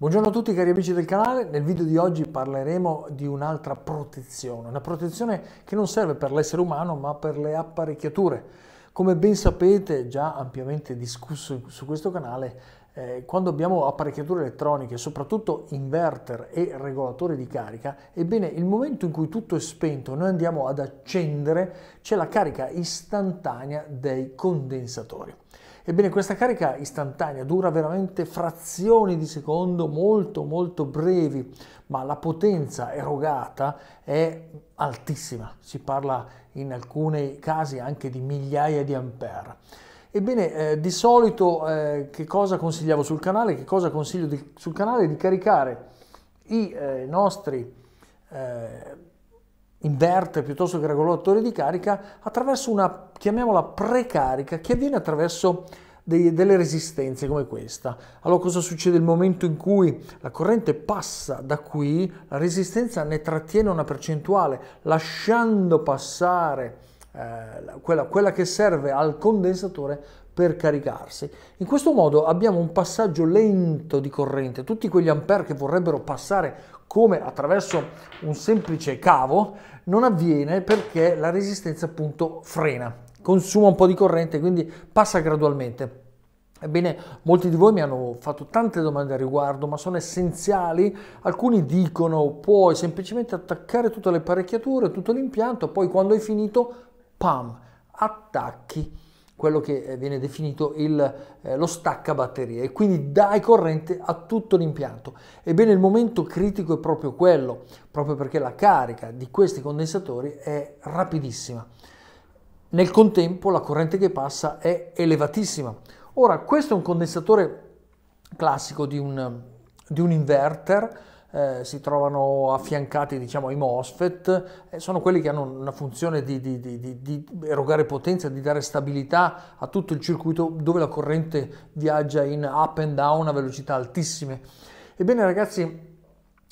Buongiorno a tutti cari amici del canale, nel video di oggi parleremo di un'altra protezione, una protezione che non serve per l'essere umano ma per le apparecchiature. Come ben sapete, già ampiamente discusso su questo canale, eh, quando abbiamo apparecchiature elettroniche, soprattutto inverter e regolatori di carica, ebbene il momento in cui tutto è spento e noi andiamo ad accendere c'è la carica istantanea dei condensatori. Ebbene, questa carica istantanea dura veramente frazioni di secondo molto molto brevi, ma la potenza erogata è altissima. Si parla in alcuni casi anche di migliaia di ampere. Ebbene, eh, di solito eh, che cosa consigliavo sul canale? Che cosa consiglio di, sul canale? Di caricare i eh, nostri inverter piuttosto che regolatori di carica attraverso una, chiamiamola precarica, che avviene attraverso dei, delle resistenze come questa. Allora cosa succede nel momento in cui la corrente passa da qui, la resistenza ne trattiene una percentuale, lasciando passare eh, quella, quella che serve al condensatore per caricarsi. In questo modo abbiamo un passaggio lento di corrente, tutti quegli ampere che vorrebbero passare come attraverso un semplice cavo non avviene perché la resistenza appunto frena, consuma un po' di corrente, quindi passa gradualmente. Ebbene, molti di voi mi hanno fatto tante domande a riguardo, ma sono essenziali. Alcuni dicono puoi semplicemente attaccare tutte le apparecchiature, tutto l'impianto, poi quando hai finito, pam, attacchi quello che eh, viene definito il, eh, lo stacca batterie e quindi dai corrente a tutto l'impianto. Ebbene il momento critico è proprio quello, proprio perché la carica di questi condensatori è rapidissima. Nel contempo la corrente che passa è elevatissima. Ora questo è un condensatore classico di un, di un inverter eh, si trovano affiancati diciamo, ai MOSFET, eh, sono quelli che hanno una funzione di, di, di, di, erogare potenza, di dare stabilità a tutto il circuito dove la corrente viaggia in up and down a velocità altissime. Ebbene ragazzi,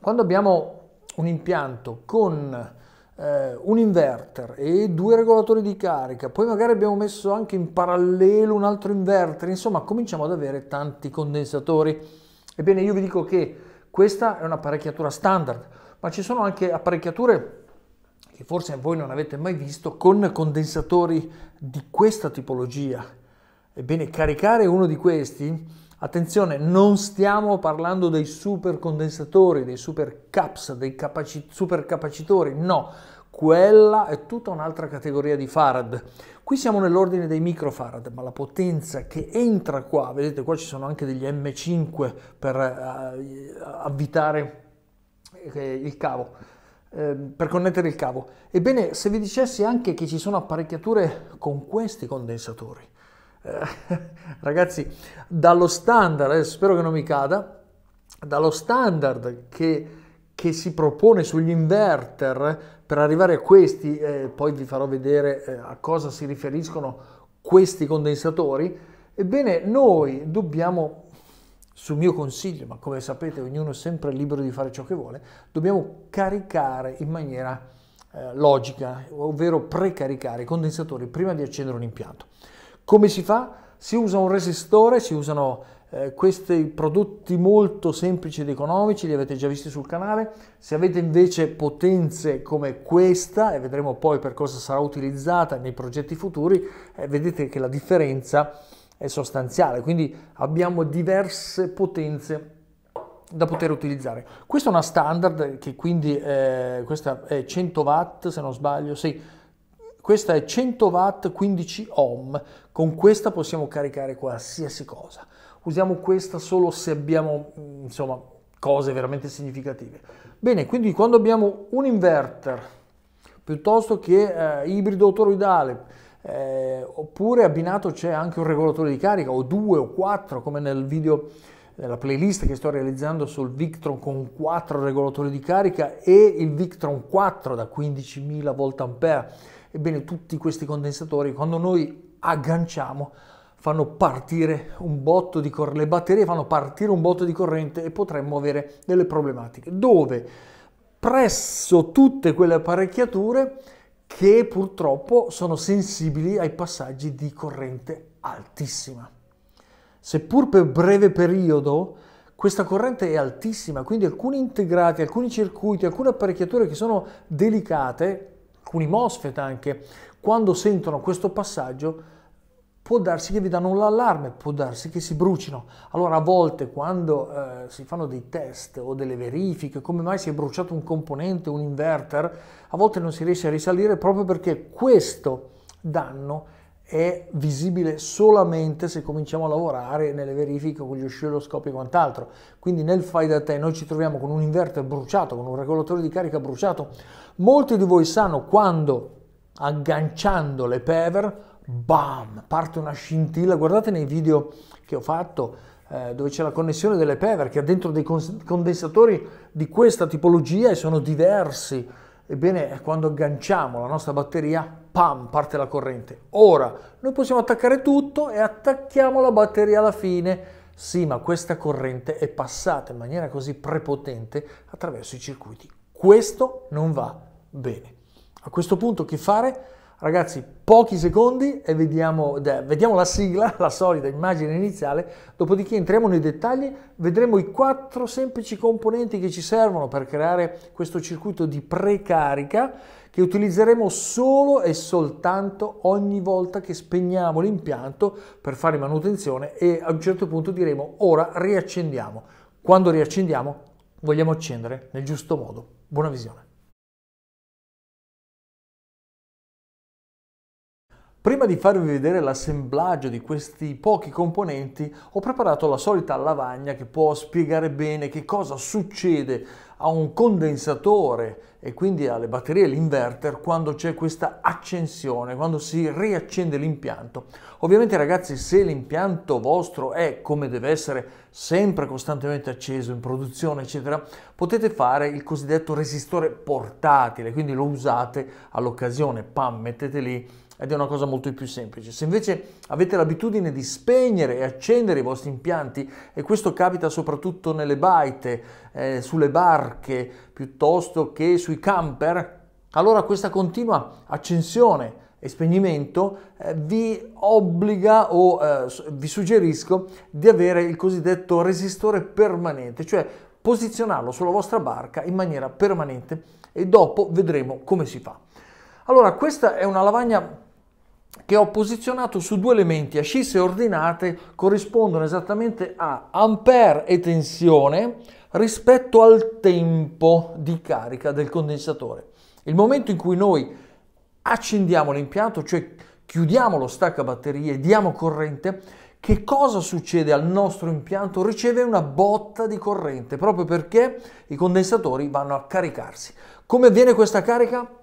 quando abbiamo un impianto con eh, un inverter e due regolatori di carica, poi magari abbiamo messo anche in parallelo un altro inverter, insomma cominciamo ad avere tanti condensatori. Ebbene io vi dico che questa è un'apparecchiatura standard, ma ci sono anche apparecchiature che forse voi non avete mai visto con condensatori di questa tipologia. Ebbene, caricare uno di questi, attenzione, non stiamo parlando dei super condensatori, dei super caps, dei capaci- super capacitori, no, quella è tutta un'altra categoria di farad. Qui siamo nell'ordine dei microfarad, ma la potenza che entra qua, vedete qua ci sono anche degli M5 per uh, avvitare eh, il cavo, eh, per connettere il cavo. Ebbene, se vi dicessi anche che ci sono apparecchiature con questi condensatori, eh, ragazzi, dallo standard, eh, spero che non mi cada, dallo standard che, che si propone sugli inverter per arrivare a questi, eh, poi vi farò vedere eh, a cosa si riferiscono questi condensatori, ebbene noi dobbiamo, sul mio consiglio, ma come sapete ognuno è sempre libero di fare ciò che vuole, dobbiamo caricare in maniera eh, logica, ovvero precaricare i condensatori prima di accendere un impianto. Come si fa? Si usa un resistore, si usano eh, questi prodotti molto semplici ed economici li avete già visti sul canale. Se avete invece potenze come questa, e vedremo poi per cosa sarà utilizzata nei progetti futuri, eh, vedete che la differenza è sostanziale. Quindi abbiamo diverse potenze da poter utilizzare. Questa è una standard che quindi eh, questa è 100 watt se non sbaglio, sì, questa è 100 watt 15 ohm, con questa possiamo caricare qualsiasi cosa usiamo questa solo se abbiamo insomma, cose veramente significative. Bene, quindi quando abbiamo un inverter piuttosto che eh, ibrido toroidale, eh, oppure abbinato c'è anche un regolatore di carica o due o quattro come nel video nella playlist che sto realizzando sul Victron con quattro regolatori di carica e il Victron 4 da 15.000 volt ebbene tutti questi condensatori quando noi agganciamo fanno partire un botto di corrente, le batterie fanno partire un botto di corrente e potremmo avere delle problematiche. Dove presso tutte quelle apparecchiature che purtroppo sono sensibili ai passaggi di corrente altissima. Seppur per breve periodo, questa corrente è altissima, quindi alcuni integrati, alcuni circuiti, alcune apparecchiature che sono delicate, alcuni MOSFET anche, quando sentono questo passaggio può darsi che vi danno l'allarme, può darsi che si brucino. Allora a volte quando eh, si fanno dei test o delle verifiche, come mai si è bruciato un componente, un inverter, a volte non si riesce a risalire proprio perché questo danno è visibile solamente se cominciamo a lavorare nelle verifiche con gli oscilloscopi e quant'altro. Quindi nel fai da te noi ci troviamo con un inverter bruciato, con un regolatore di carica bruciato. Molti di voi sanno quando agganciando le PEVER, bam, parte una scintilla. Guardate nei video che ho fatto eh, dove c'è la connessione delle PEVER che ha dentro dei condensatori di questa tipologia e sono diversi Ebbene, quando agganciamo la nostra batteria, pam, parte la corrente. Ora, noi possiamo attaccare tutto e attacchiamo la batteria alla fine. Sì, ma questa corrente è passata in maniera così prepotente attraverso i circuiti. Questo non va bene. A questo punto che fare? Ragazzi, pochi secondi e vediamo, vediamo, la sigla, la solita immagine iniziale, dopodiché entriamo nei dettagli, vedremo i quattro semplici componenti che ci servono per creare questo circuito di precarica che utilizzeremo solo e soltanto ogni volta che spegniamo l'impianto per fare manutenzione e a un certo punto diremo ora riaccendiamo. Quando riaccendiamo vogliamo accendere nel giusto modo. Buona visione. Prima di farvi vedere l'assemblaggio di questi pochi componenti ho preparato la solita lavagna che può spiegare bene che cosa succede a un condensatore e quindi alle batterie e l'inverter quando c'è questa accensione, quando si riaccende l'impianto. Ovviamente ragazzi se l'impianto vostro è come deve essere sempre costantemente acceso in produzione eccetera potete fare il cosiddetto resistore portatile quindi lo usate all'occasione, pam mettete lì ed è una cosa molto più semplice. Se invece avete l'abitudine di spegnere e accendere i vostri impianti, e questo capita soprattutto nelle baite, eh, sulle barche, piuttosto che sui camper, allora questa continua accensione e spegnimento eh, vi obbliga o eh, vi suggerisco di avere il cosiddetto resistore permanente, cioè posizionarlo sulla vostra barca in maniera permanente e dopo vedremo come si fa. Allora, questa è una lavagna che ho posizionato su due elementi ascisse ordinate corrispondono esattamente a ampere e tensione rispetto al tempo di carica del condensatore. Il momento in cui noi accendiamo l'impianto, cioè chiudiamo lo stacca batterie e diamo corrente, che cosa succede al nostro impianto? Riceve una botta di corrente proprio perché i condensatori vanno a caricarsi. Come avviene questa carica?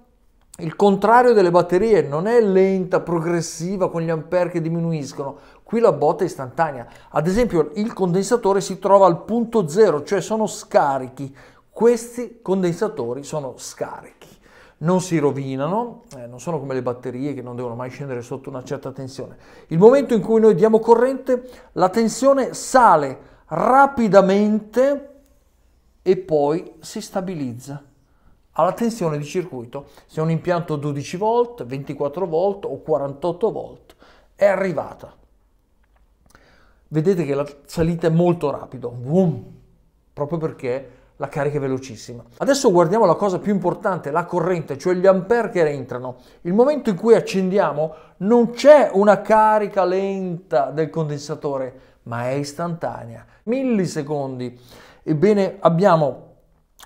Il contrario delle batterie non è lenta, progressiva con gli ampere che diminuiscono, qui la botta è istantanea. Ad esempio il condensatore si trova al punto zero, cioè sono scarichi. Questi condensatori sono scarichi. Non si rovinano, eh, non sono come le batterie che non devono mai scendere sotto una certa tensione. Il momento in cui noi diamo corrente, la tensione sale rapidamente e poi si stabilizza alla tensione di circuito, se un impianto 12 volt, 24 volt o 48 volt, è arrivata. Vedete che la salita è molto rapida, proprio perché la carica è velocissima. Adesso guardiamo la cosa più importante, la corrente, cioè gli ampere che entrano. Il momento in cui accendiamo non c'è una carica lenta del condensatore, ma è istantanea, millisecondi. Ebbene, abbiamo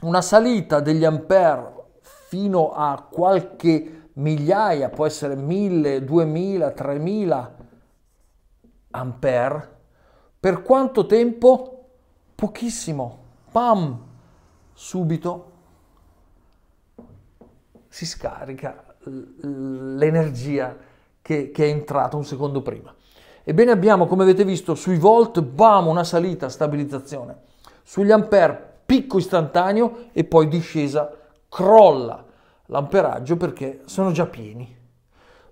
una salita degli ampere fino a qualche migliaia, può essere 1000, 2000, 3000 ampere. Per quanto tempo? Pochissimo. Pam! Subito si scarica l'energia che, che è entrata un secondo prima. Ebbene abbiamo, come avete visto, sui volt, bam, una salita, stabilizzazione. Sugli ampere picco istantaneo e poi discesa crolla l'amperaggio perché sono già pieni.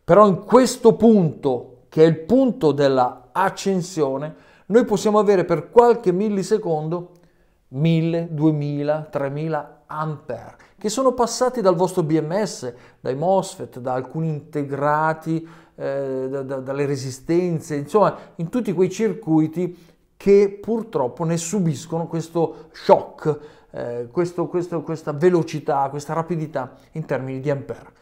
Però in questo punto, che è il punto della accensione, noi possiamo avere per qualche millisecondo 1000, 2000, 3000 ampere che sono passati dal vostro BMS, dai MOSFET, da alcuni integrati, eh, da, da, dalle resistenze, insomma in tutti quei circuiti che purtroppo ne subiscono questo shock, eh, questo, questo, questa velocità, questa rapidità in termini di ampere.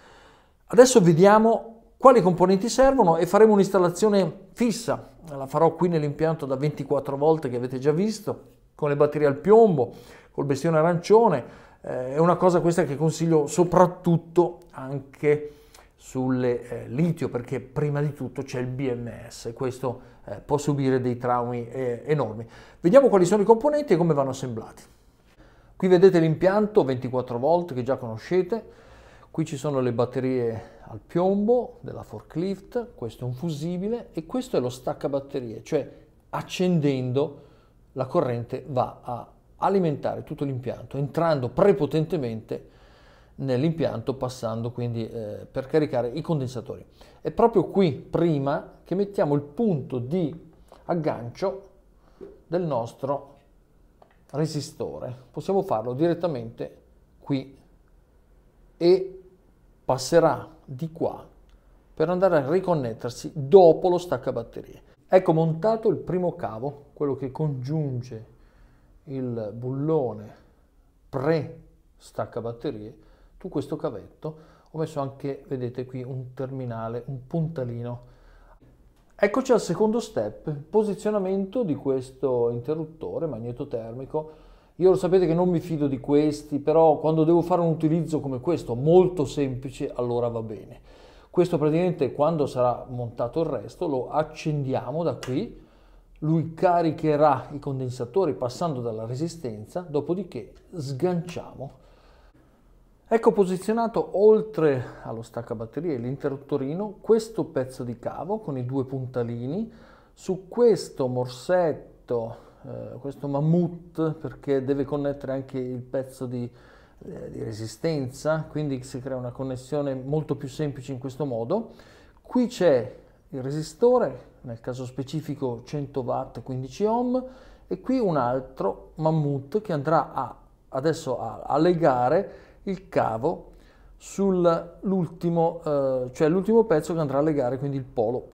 Adesso vediamo quali componenti servono e faremo un'installazione fissa, la farò qui nell'impianto da 24 volte che avete già visto, con le batterie al piombo, col bestione arancione, eh, è una cosa questa che consiglio soprattutto anche sulle eh, litio perché prima di tutto c'è il BMS e questo eh, può subire dei traumi eh, enormi. Vediamo quali sono i componenti e come vanno assemblati. Qui vedete l'impianto 24 volt che già conoscete, qui ci sono le batterie al piombo della forklift, questo è un fusibile e questo è lo stacca batterie, cioè accendendo la corrente va a alimentare tutto l'impianto, entrando prepotentemente nell'impianto passando quindi eh, per caricare i condensatori. È proprio qui prima che mettiamo il punto di aggancio del nostro resistore. Possiamo farlo direttamente qui e passerà di qua per andare a riconnettersi dopo lo staccabatterie. Ecco montato il primo cavo, quello che congiunge il bullone pre staccabatterie su questo cavetto ho messo anche, vedete qui, un terminale, un puntalino. Eccoci al secondo step, posizionamento di questo interruttore magnetotermico. Io lo sapete che non mi fido di questi, però quando devo fare un utilizzo come questo, molto semplice, allora va bene. Questo praticamente quando sarà montato il resto lo accendiamo da qui, lui caricherà i condensatori passando dalla resistenza, dopodiché sganciamo Ecco posizionato oltre allo staccabatterie l'interruttorino questo pezzo di cavo con i due puntalini su questo morsetto, eh, questo mammut perché deve connettere anche il pezzo di, eh, di resistenza, quindi si crea una connessione molto più semplice in questo modo. Qui c'è il resistore, nel caso specifico 100 watt 15 ohm e qui un altro mammut che andrà a, adesso a, a legare il cavo sull'ultimo, eh, cioè pezzo che andrà a legare quindi il polo.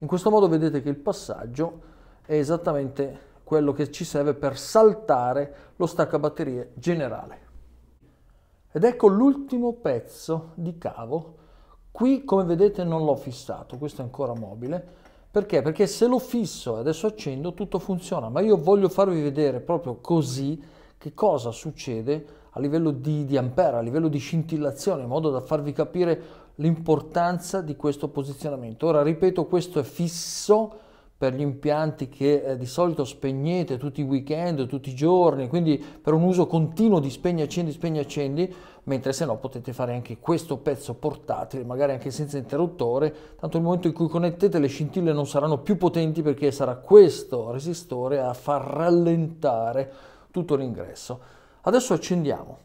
In questo modo vedete che il passaggio è esattamente quello che ci serve per saltare lo staccabatterie generale. Ed ecco l'ultimo pezzo di cavo. Qui come vedete non l'ho fissato, questo è ancora mobile. Perché? Perché se lo fisso e adesso accendo tutto funziona, ma io voglio farvi vedere proprio così che cosa succede a livello di, di ampere, a livello di scintillazione, in modo da farvi capire l'importanza di questo posizionamento. Ora, ripeto, questo è fisso per gli impianti che eh, di solito spegnete tutti i weekend, tutti i giorni, quindi per un uso continuo di spegni accendi, spegni accendi, mentre se no potete fare anche questo pezzo portatile, magari anche senza interruttore, tanto nel momento in cui connettete le scintille non saranno più potenti perché sarà questo resistore a far rallentare tutto l'ingresso. Adesso accendiamo.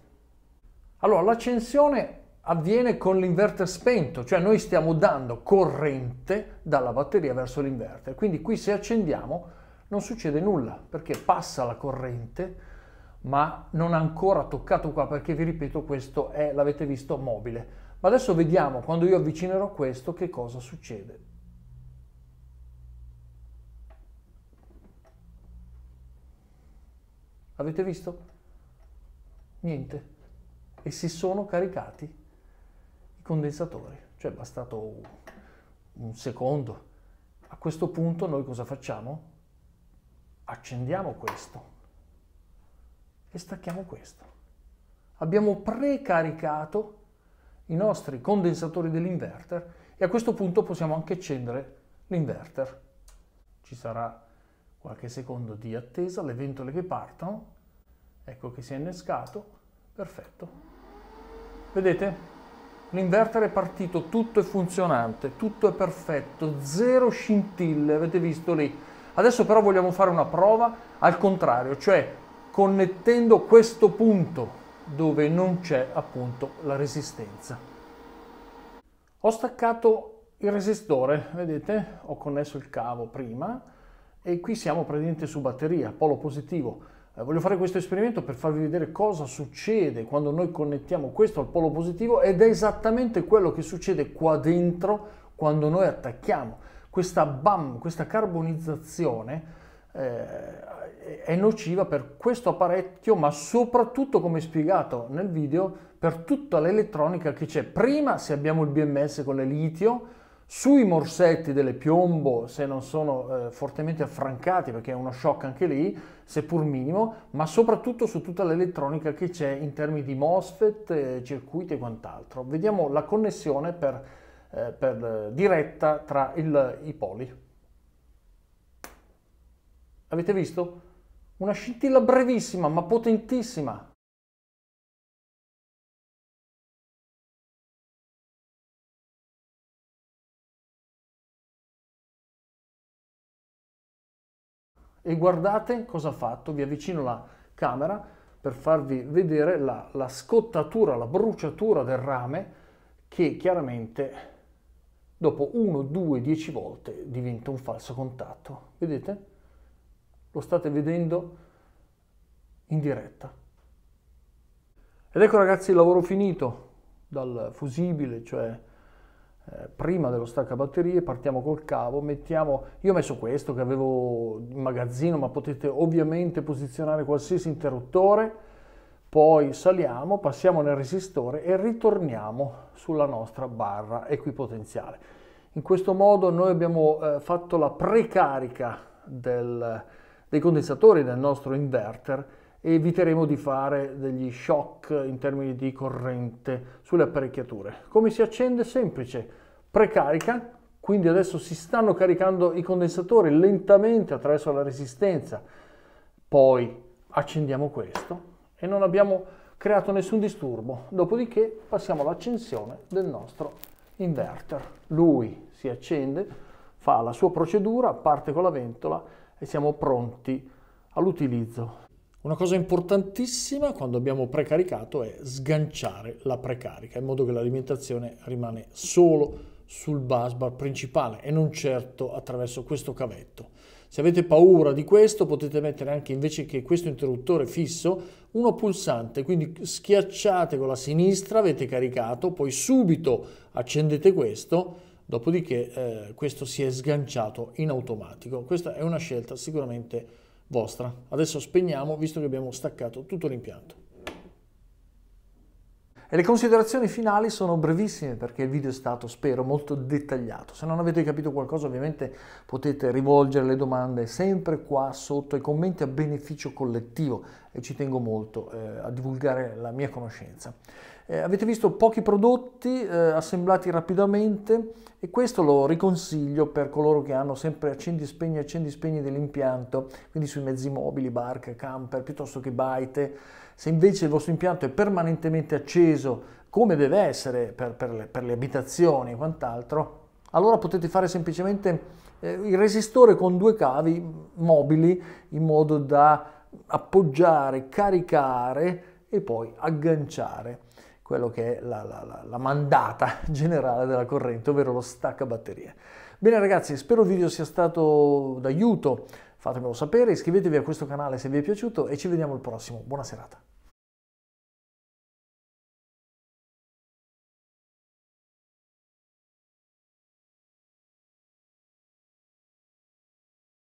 Allora, l'accensione avviene con l'inverter spento, cioè noi stiamo dando corrente dalla batteria verso l'inverter. Quindi qui se accendiamo non succede nulla perché passa la corrente ma non ha ancora toccato qua perché vi ripeto questo è, l'avete visto, mobile. Ma adesso vediamo quando io avvicinerò questo che cosa succede. Avete visto? Niente. E si sono caricati i condensatori, cioè è bastato un secondo. A questo punto noi cosa facciamo? Accendiamo questo e stacchiamo questo. Abbiamo precaricato i nostri condensatori dell'inverter e a questo punto possiamo anche accendere l'inverter. Ci sarà qualche secondo di attesa, le ventole che partono Ecco che si è innescato, perfetto. Vedete? L'inverter è partito, tutto è funzionante, tutto è perfetto, zero scintille, avete visto lì. Adesso però vogliamo fare una prova al contrario, cioè connettendo questo punto dove non c'è appunto la resistenza. Ho staccato il resistore, vedete? Ho connesso il cavo prima e qui siamo praticamente su batteria, polo positivo. Eh, voglio fare questo esperimento per farvi vedere cosa succede quando noi connettiamo questo al polo positivo ed è esattamente quello che succede qua dentro quando noi attacchiamo. Questa BAM, questa carbonizzazione eh, è nociva per questo apparecchio, ma soprattutto, come spiegato nel video, per tutta l'elettronica che c'è. Prima, se abbiamo il BMS con le litio, sui morsetti delle piombo, se non sono eh, fortemente affrancati, perché è uno shock anche lì, seppur minimo, ma soprattutto su tutta l'elettronica che c'è in termini di MOSFET, eh, circuiti e quant'altro. Vediamo la connessione per, eh, per diretta tra il, i poli. Avete visto? Una scintilla brevissima ma potentissima. E guardate cosa ha fatto, vi avvicino la camera per farvi vedere la, la scottatura, la bruciatura del rame che chiaramente dopo 1, 2, 10 volte diventa un falso contatto. Vedete? Lo state vedendo in diretta. Ed ecco ragazzi il lavoro finito dal fusibile, cioè prima dello stacca batterie partiamo col cavo, mettiamo, io ho messo questo che avevo in magazzino ma potete ovviamente posizionare qualsiasi interruttore, poi saliamo, passiamo nel resistore e ritorniamo sulla nostra barra equipotenziale. In questo modo noi abbiamo eh, fatto la precarica del, dei condensatori del nostro inverter eviteremo di fare degli shock in termini di corrente sulle apparecchiature. Come si accende? Semplice, precarica, quindi adesso si stanno caricando i condensatori lentamente attraverso la resistenza, poi accendiamo questo e non abbiamo creato nessun disturbo, dopodiché passiamo all'accensione del nostro inverter. Lui si accende, fa la sua procedura, parte con la ventola e siamo pronti all'utilizzo una cosa importantissima quando abbiamo precaricato è sganciare la precarica in modo che l'alimentazione rimane solo sul busbar principale e non certo attraverso questo cavetto. Se avete paura di questo potete mettere anche invece che questo interruttore fisso uno pulsante, quindi schiacciate con la sinistra, avete caricato, poi subito accendete questo, dopodiché eh, questo si è sganciato in automatico. Questa è una scelta sicuramente vostra. Adesso spegniamo visto che abbiamo staccato tutto l'impianto. E le considerazioni finali sono brevissime perché il video è stato, spero, molto dettagliato. Se non avete capito qualcosa ovviamente potete rivolgere le domande sempre qua sotto ai commenti a beneficio collettivo e ci tengo molto eh, a divulgare la mia conoscenza. Eh, avete visto pochi prodotti eh, assemblati rapidamente e questo lo riconsiglio per coloro che hanno sempre accendi spegni, accendi spegni dell'impianto, quindi sui mezzi mobili, barche, camper, piuttosto che baite. Se invece il vostro impianto è permanentemente acceso, come deve essere per, per, le, per le, abitazioni e quant'altro, allora potete fare semplicemente eh, il resistore con due cavi mobili in modo da appoggiare, caricare e poi agganciare quello che è la, la, la, mandata generale della corrente, ovvero lo stacca batterie. Bene ragazzi, spero il video sia stato d'aiuto, fatemelo sapere, iscrivetevi a questo canale se vi è piaciuto e ci vediamo al prossimo. Buona serata.